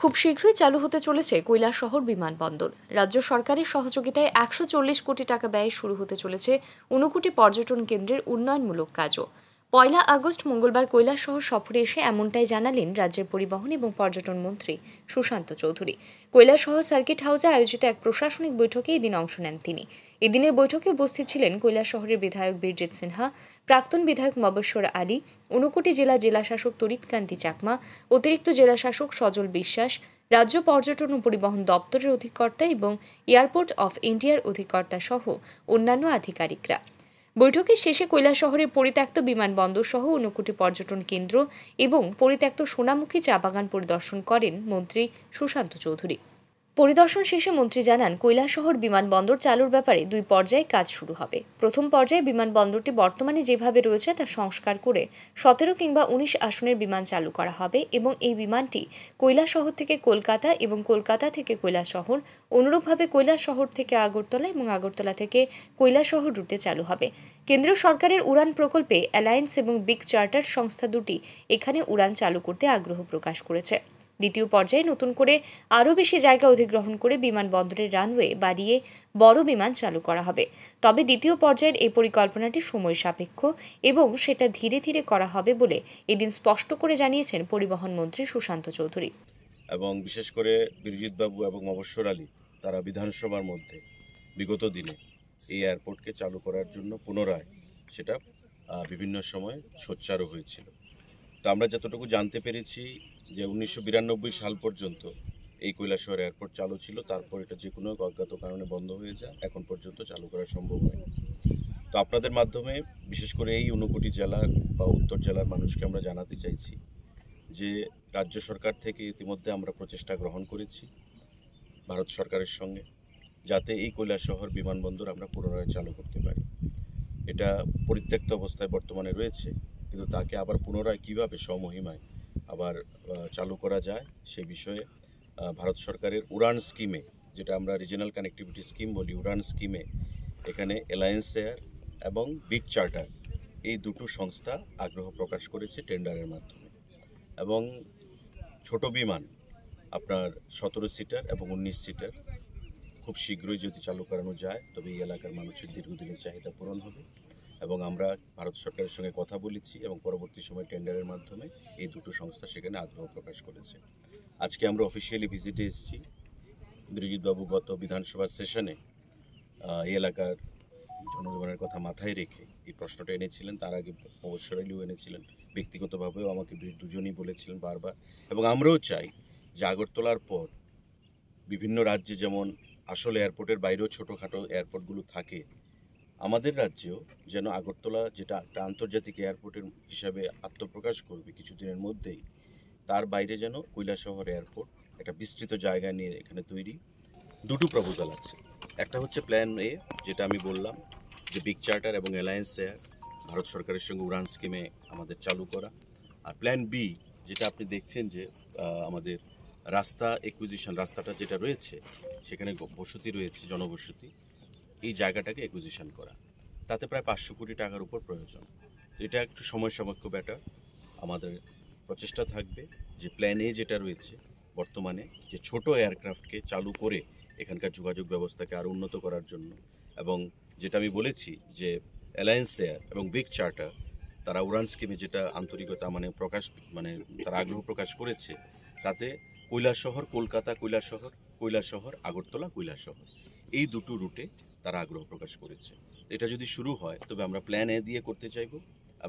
খুব শীঘ্রই চালু হতে চলেছে কৈলাসহর বিমানবন্দর রাজ্য সরকারের সহযোগিতায় একশো চল্লিশ কোটি টাকা ব্যয়ে শুরু হতে চলেছে ঊনকোটি পর্যটন কেন্দ্রের উন্নয়নমূলক কাজও। পয়লা আগস্ট মঙ্গলবার কৈলাসহর সফরে এসে এমনটাই জানালেন রাজ্যের পরিবহন এবং পর্যটন মন্ত্রী সুশান্ত চৌধুরী। কৈলাসহ সার্কিট হাউসে আয়োজিত এক প্রশাসনিক বৈঠকে এদিন অংশ নেন তিনি। এদিনের বৈঠকে উপস্থিত ছিলেন কৈলাসহরের বিধায়ক বীরজিৎ সিনহা, প্রাক্তন বিধায়ক মবস্বর আলী, ঊনকোটি জেলা জেলাশাসক তরিৎকান্তি চাকমা, অতিরিক্ত জেলাশাসক সজল বিশ্বাস, রাজ্য পর্যটন ও পরিবহন দপ্তরের অধিকর্তা এবং এয়ারপোর্ট অফ ইন্ডিয়ার অধিকর্তা সহ অন্যান্য আধিকারিকরা। বৈঠকের শেষে কৈলাসহরে পরিত্যক্ত বিমানবন্দর সহ ঊনকোটি পর্যটন কেন্দ্র এবং পরিত্যক্ত সোনামুখী চা বাগান পরিদর্শন করেন মন্ত্রী সুশান্ত চৌধুরী। পরিদর্শন শেষে মন্ত্রী জানান, কৈলাসহর বিমানবন্দর চালুর ব্যাপারে দুই পর্যায়ে কাজ শুরু হবে। প্রথম পর্যায়ে বিমানবন্দরটি বর্তমানে যেভাবে রয়েছে তা সংস্কার করে সতেরো কিংবা উনিশ আসনের বিমান চালু করা হবে এবং এই বিমানটি কৈলাসহর থেকে কলকাতা এবং কলকাতা থেকে কৈলাসহর, অনুরূপভাবে কৈলাসহর থেকে আগরতলা এবং আগরতলা থেকে কৈলাসহর রুটে চালু হবে। কেন্দ্রীয় সরকারের উড়ান প্রকল্পে অ্যালায়েন্স এবং বিগ চার্টার সংস্থা দুটি এখানে উড়ান চালু করতে আগ্রহ প্রকাশ করেছে। দ্বিতীয় পর্যায়ে নতুন করে আরও বেশি জায়গা অধিগ্রহণ করে বিমানবন্দরের রানওয়ে বাড়িয়ে বড় বিমান চালু করা হবে। তবে দ্বিতীয় পর্যায়ের এই পরিকল্পনাটি সময় সাপেক্ষ এবং সেটা ধীরে ধীরে করা হবে বলে এদিন স্পষ্ট করে জানিয়েছেন পরিবহন মন্ত্রী সুশান্ত চৌধুরী। এবং বিশেষ করে বীরজিৎ বাবু এবং অবসর আলী, তারা বিধানসভার মধ্যে বিগত দিনে এই এয়ারপোর্টকে চালু করার জন্য পুনরায় সেটা বিভিন্ন সময় সোচ্চারও হয়েছিল। তো আমরা যতটুকু জানতে পেরেছি যে উনিশশো বিরানব্বই সাল পর্যন্ত এই কৈলাসহর এয়ারপোর্ট চালু ছিল। তারপর এটা যে কোনো অজ্ঞাত কারণে বন্ধ হয়ে যায়। এখন পর্যন্ত চালু করা সম্ভব হয়নি। তো আপনাদের মাধ্যমে বিশেষ করে এই ঊনকোটি জেলার বা উত্তর জেলার মানুষকে আমরা জানাতে চাইছি যে রাজ্য সরকার থেকে ইতিমধ্যে আমরা প্রচেষ্টা গ্রহণ করেছি ভারত সরকারের সঙ্গে, যাতে এই কৈলাসহর বিমানবন্দর আমরা পুনরায় চালু করতে পারি। এটা পরিত্যক্ত অবস্থায় বর্তমানে রয়েছে, কিন্তু তাকে আবার পুনরায় কীভাবে স্বমহিমায় আবার চালু করা যায় সে বিষয়ে ভারত সরকারের উড়ান স্কিমে, যেটা আমরা রিজিনাল কানেক্টিভিটি স্কিম বলি, উড়ান স্কিমে এখানে অ্যালায়েন্স এয়ার এবং বিগ চার্টার এই দুটো সংস্থা আগ্রহ প্রকাশ করেছে টেন্ডারের মাধ্যমে। এবং ছোট বিমান, আপনার সতেরো সিটার এবং উনিশ সিটার খুব শীঘ্রই যদি চালু করানো যায়, তবে এই এলাকার মানুষের দীর্ঘদিনের চাহিদা পূরণ হবে। এবং আমরা ভারত সরকারের সঙ্গে কথা বলেছি এবং পরবর্তী সময় টেন্ডারের মাধ্যমে এই দুটো সংস্থা সেখানে আগ্রহ প্রকাশ করেছে। আজকে আমরা অফিসিয়ালি ভিজিটে এসেছি। বিরজিৎবাবু গত বিধানসভা সেশনে এই এলাকার জনজীবনের কথা মাথায় রেখে এই প্রশ্নটা এনেছিলেন। তার আগে অবসরালিও এনেছিলেন। ব্যক্তিগতভাবেও আমাকে দুজনই বলেছিলেন বারবার। এবং আমরাও চাই যে আগরতলার পর বিভিন্ন রাজ্যে যেমন আসল এয়ারপোর্টের বাইরেও ছোটোখাটো এয়ারপোর্টগুলো থাকে আমাদের রাজ্যেও যেন আগরতলা যেটা একটা আন্তর্জাতিক এয়ারপোর্টের হিসাবে আত্মপ্রকাশ করবে কিছুদিনের মধ্যেই, তার বাইরে যেন কৈলাসহর এয়ারপোর্ট একটা বিস্তৃত জায়গা নিয়ে এখানে তৈরি দুটো প্রপোজাল আছে। একটা হচ্ছে প্ল্যান এ যেটা আমি বললাম, যে বিগ চার্টার এবং অ্যালায়েন্স এয়ার ভারত সরকারের সঙ্গে উড়ান স্কিমে আমাদের চালু করা। আর প্ল্যান বি যেটা আপনি দেখছেন যে আমাদের রাস্তা একুইজিশন রাস্তাটা যেটা রয়েছে, সেখানে বসতি রয়েছে, জনবসতি। এই জায়গাটাকে একুইজিশন করা। তাতে প্রায় পাঁচশো কোটি টাকার উপর প্রয়োজন। এটা একটু সময় সাপেক্ষ ব্যাটার আমাদের প্রচেষ্টা থাকবে যে প্ল্যান এ যেটা রয়েছে বর্তমানে, যে ছোট এয়ারক্রাফটকে চালু করে এখানকার যোগাযোগ ব্যবস্থাকে আরও উন্নত করার জন্য এবং যেটা আমি বলেছি যে অ্যালায়েন্স এয়ার এবং বিগ চার্টার তারা উড়ান স্কিমে যেটা আন্তরিকতা মানে প্রকাশ মানে তারা আগ্রহ প্রকাশ করেছে, তাতে কৈলাসহর, কলকাতা কৈলাসহর কৈলাসহর, আগরতলা কৈলাসহর, এই দুটো রুটে তারা আগ্রহ প্রকাশ করেছে। এটা যদি শুরু হয়, তবে আমরা প্ল্যান এ দিয়ে করতে চাইব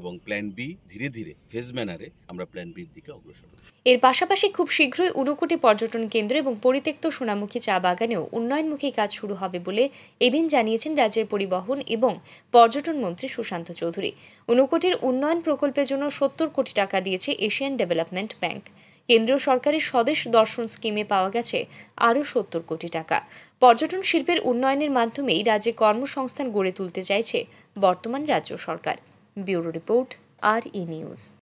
এবং প্ল্যান বি ধীরে ধীরে ফেজ ম্যানারে আমরা প্ল্যান বির দিকে অগ্রসর। এর পাশাপাশি খুব শীঘ্রই ঊনকোটি পর্যটন কেন্দ্র এবং পরিত্যক্ত সোনামুখী চা বাগানেও উন্নয়নমুখী কাজ শুরু হবে বলে এদিন জানিয়েছেন রাজ্যের পরিবহন এবং পর্যটন মন্ত্রী সুশান্ত চৌধুরী। উনকোটির উন্নয়ন প্রকল্পের জন্য সত্তর কোটি টাকা দিয়েছে এশিয়ান ডেভেলপমেন্ট ব্যাংক। কেন্দ্রীয় সরকারের স্বদেশ দর্শন স্কিমে পাওয়া গেছে আরও সত্তর কোটি টাকা। পর্যটন শিল্পের উন্নয়নের মাধ্যমেই রাজ্যে কর্মসংস্থান গড়ে তুলতে চাইছে বর্তমান রাজ্য সরকার। Bureau report, R E news.